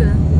Alaska.